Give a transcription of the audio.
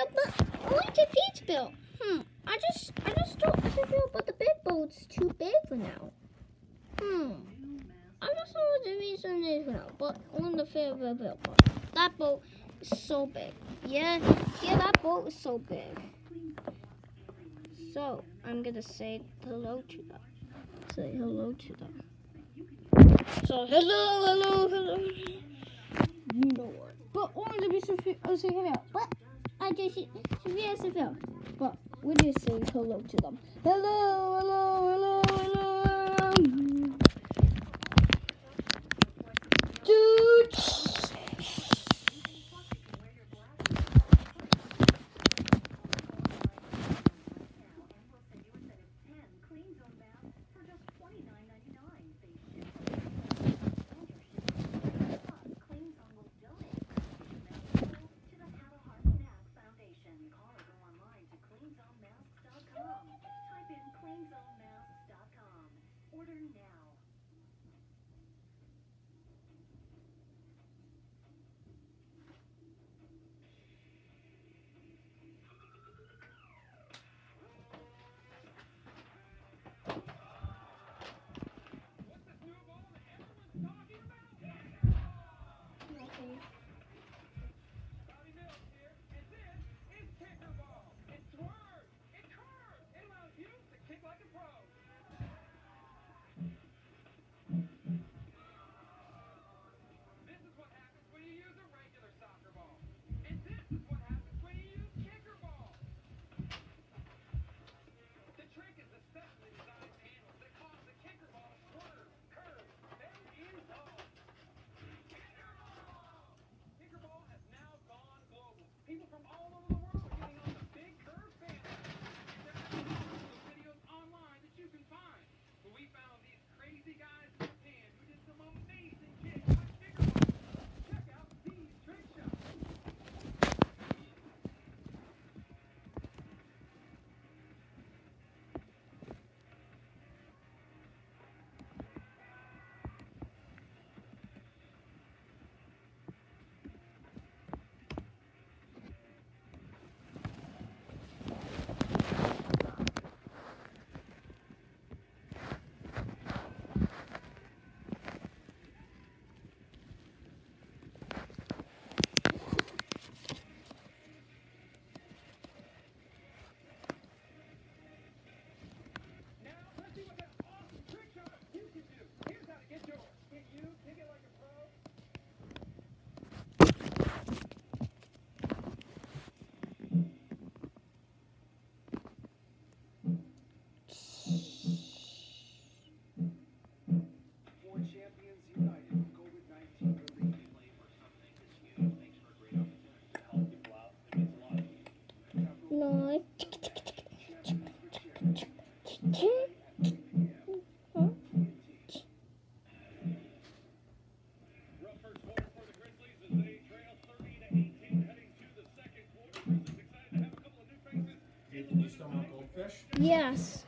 SFL, but only defeats Bill. Hmm. I just I just told SFL, but the big boat's too big for now. Hmm. I don't know what the reason is for now, but on the fair Bill boat. That boat is so big. Yeah, yeah, that boat is so big. So I'm gonna say hello to them. Say hello to them. So hello, hello, hello. What? But only to be Sophia, oh, But I just Sophia, Sophia. But we just say hello to them. Hello, fish? Yes.